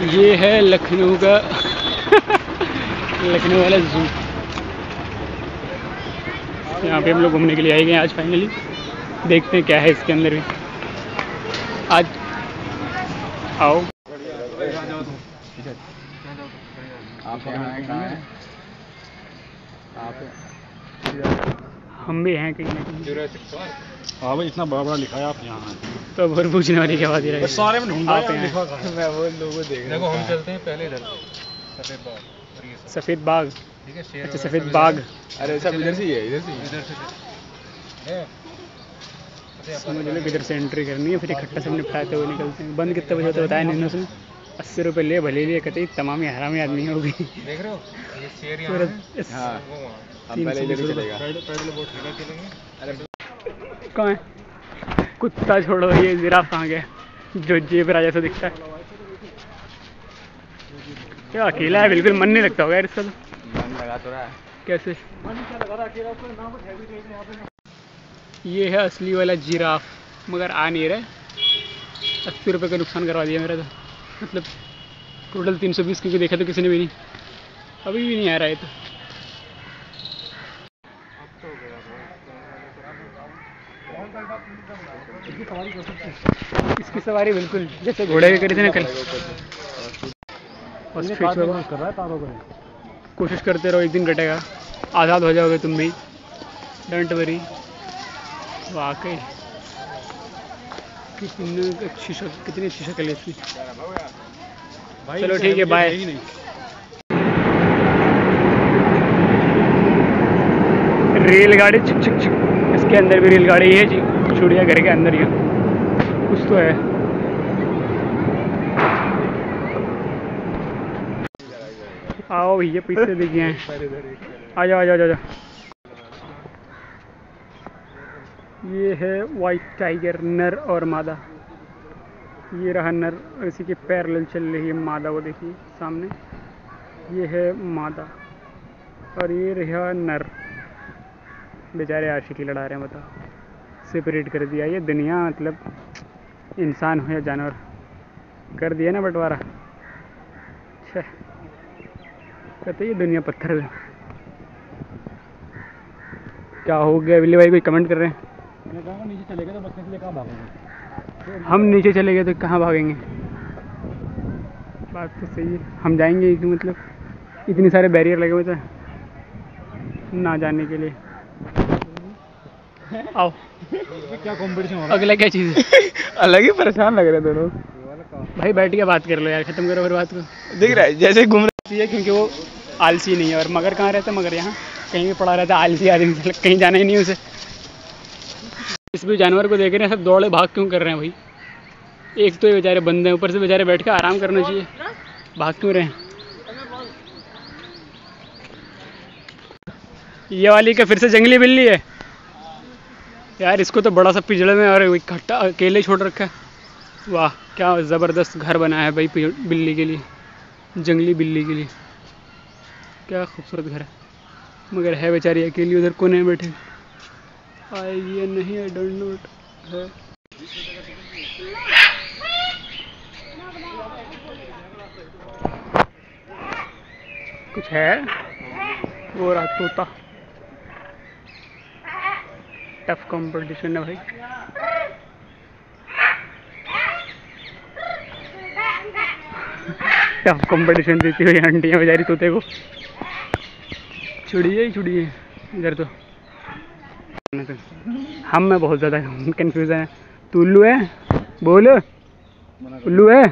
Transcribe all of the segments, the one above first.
ये है लखनऊ का लखनऊ वाला जू यहाँ पे हम लोग घूमने के लिए आए गए आज फाइनली देखते हैं क्या है इसके अंदर भी। आज आओ। आप हम भी हैं कहीं ना कहीं। हाँ भाई इतना बड़ा बड़ा लिखा है आप यहाँ। हैं तो और पूछने वाली क्या बात ही? रही सारे में ढूंढा आप हैं। मैं वो लोगों देख देखो हम चलते हैं पहले इधर। सफ़ेद बाग सफ़ेद बाग। ठीक है शेर अच्छा सफ़ेद बाग। अरे सब इधर से ही है इधर से इधर से समझ लो किधर से एंट्री करनी है फिर इकट्ठा सब निपटाते हुए निकलते हैं। बंद कितने बजे होता है बताया नहीं उसने अस्सी रुपये ले भले लिए कहते ही तमाम ही हरामी आदमी होगी देख रहे हो? ये शेर यहाँ है। हाँ। हम पहले इधर चलेगा। पैडल पैडल बोट हैगा चलेंगे अरे है? कुत्ता छोड़ो ये जिराफ कहाँ गया? जो जेब राजा से दिखता है। क्या अकेला है? बिल्कुल मन नहीं लगता होगा यार इसका तो। मन लगा तो रहा है। कैसे? ये है असली वाला जिराफ मगर आ नहीं रहा अस्सी रुपये का नुकसान करवा दिया मेरा तो। मतलब टोटल तीन सौ बीस क्योंकि देखा तो किसी ने भी नहीं। अभी भी नहीं आ रहा है तो। इसकी सवारी बिल्कुल जैसे घोड़े की करी थी ना कल बस कोशिश करते रहो एक दिन कटेगा आज़ाद हो जाओगे तुम भी। डंट वरी वाकई। कितनी अच्छी अच्छी शक्ल है इसकी चलो ठीक है बाय रेलगाड़ी छिक छिक छिक। इसके अंदर भी रेलगाड़ी है जी। चिड़ियाघर के अंदर ही कुछ तो है। आओ भैया पीछे देखिए। हैं आ जाओ आ जाओ आ जाओ। ये है वाइट टाइगर नर और मादा। ये रहा नर और इसी के पैरेलल चल रही है मादा, वो देखिए, सामने। ये है मादा और ये रहा नर। बेचारे आशिकी लड़ा रहे हैं बताओ सेपरेट कर दिया, ये दुनिया मतलब इंसान हो या जानवर। कर दिया ना बंटवारा। अच्छा कहते ये दुनिया पत्थर क्या हो गया बिल्ली भाई कोई कमेंट कर रहे हैं? मैंने कहा नीचे चलेगा तो बचने के लिए कहाँ भागोगे? हम नीचे चले गए तो कहाँ भागेंगे? बात तो सही है। हम जाएँगे मतलब इतने सारे बैरियर लगे हुए थे ना जाने के लिए। आओ। क्या कंपटीशन हो अगला क्या चीज़ है? अलग ही परेशान लग रहे दोनों। भाई बैठ के बात कर लो यार ख़त्म करो फिर बात को। दिख रहा है जैसे घूम आलसी है क्योंकि वो आलसी नहीं है और मगर कहाँ रहता है? मगर यहाँ कहीं भी पड़ा रहता है आलसी आदमी कहीं जाना ही नहीं उसे। इस भी जानवर को देख रहे हैं, सब दौड़े भाग क्यों कर रहे हैं भाई? एक तो ये बेचारे बंदे हैं, ऊपर से बेचारे बैठ के आराम करना चाहिए। भाग क्यों रहे हैं? ये वाली का फिर से जंगली बिल्ली है। यार, इसको तो बड़ा सा पिजड़े में और इकट्ठा अकेले छोड़ रखा है। वाह, क्या ज़बरदस्त घर बनाया है भाई बिल्ली के लिए, जंगली बिल्ली के लिए। क्या खूबसूरत घर है। मगर है बेचारी अकेली, उधर कोने में बैठे। आई ये नहीं आई डोंट नो है। कुछ है? वो रहा तोता टफ कंपटीशन है भाई। टफ कंपटीशन देती हुई आंटियाँ बेचारी तोते को। छुड़िए ही छुड़िए, इधर तो। हम में बहुत ज़्यादा कंफ्यूजन है। तू उल्लू है? बोल। उल्लू है?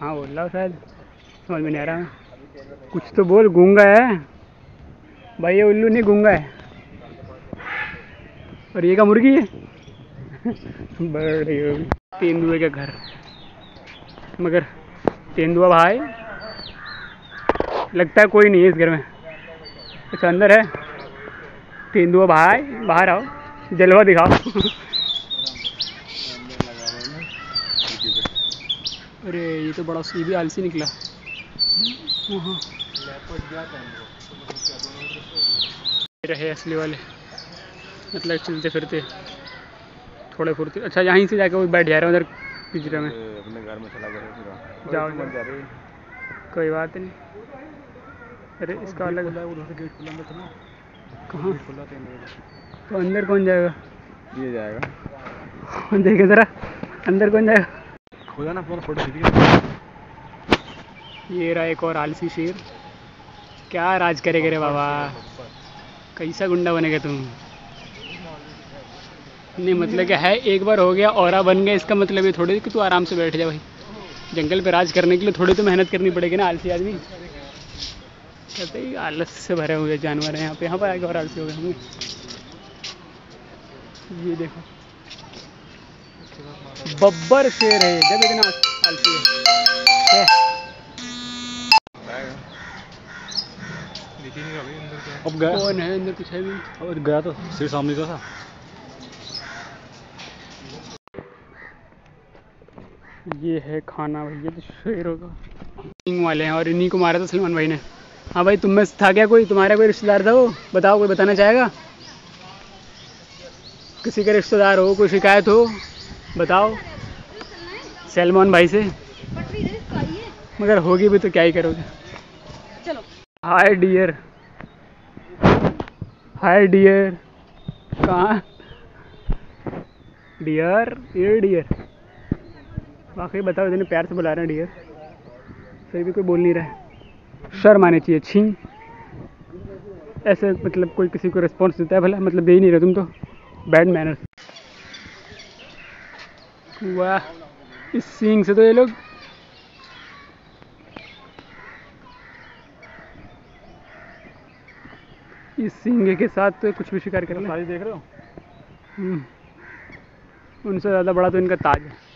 हाँ बोल रहा हूँ शायद। समझ में नहीं आ रहा। कुछ तो बोल, गूँगा है। भाई, ये उल्लू नहीं, गूँगा है। और ये का मुर्गी है? बड़ी तेंदुए का घर। मगर तेंदुआ भाई, लगता है कोई नहीं है इस घर में। अच्छा अंदर है। तेंदुआ भाई बाहर आओ। जलवा दिखाओ। अरे ये तो बड़ा ये भी आलसी निकला। रहे असली वाले। मतलब चलते फिरते। थोड़े फुरते। अच्छा यहीं से जाके वो बैठ जा रहे हैं उधर पिंजरे में। अपने घर में चला गया जाओ, जा रही कोई बात नहीं। अरे इसका अलग उधर गेट खुला ना। कहाँ? तो अंदर कौन जाएगा? ये जाएगा। देखे ज़रा अंदर कौन जाएगा? खुदा ना पूरा फ़ोटो खींच ये रहा एक और आलसी शेर। क्या राज करेगा रे बाबा? कैसा गुंडा बनेगा तुम नहीं मतलब क्या है एक बार हो गया और बन गया इसका मतलब ये थोड़ी कि तू आराम से बैठ जा भाई। जंगल पे राज करने के लिए थोड़ी तो मेहनत करनी पड़ेगी ना आलसी आदमी? कहते ही आलस से भरे हुए जानवर हैं यहाँ पे। यहाँ पर आगे और आलसी हो गए होंगे ये देखो। बब्बर शेर है। जब इतना आलसी है। है। अब गया। कौन है? अंदर कुछ है भी अब गया तो सिर सामने का था। ये है खाना भैया तो शेरों का किंग वाले हैं और इन्हीं को मारा था सलमान भाई ने। हाँ भाई तुम में था क्या कोई? तुम्हारा कोई रिश्तेदार था वो? बताओ कोई बताना चाहेगा? किसी का रिश्तेदार हो कोई शिकायत हो बताओ। सलमान भाई से। मगर होगी भी तो क्या ही करोगे। चलो। हाय डियर हाय डियर कहाँ? डियर ये डियर वाकई बताओ इतने प्यार से बुला रहे हैं डियर फिर भी कोई बोल नहीं रहा है। शर्म आनी चाहिए छी ऐसे मतलब कोई किसी को रिस्पॉन्स देता है भला मतलब दे ही नहीं रहे तुम तो। बैड मैनर वाह इस सींग से तो ये लोग इस सींगे के साथ तो कुछ भी शिकार कर सारी देख रहे हो? हम्म। उनसे ज़्यादा बड़ा तो इनका ताज है।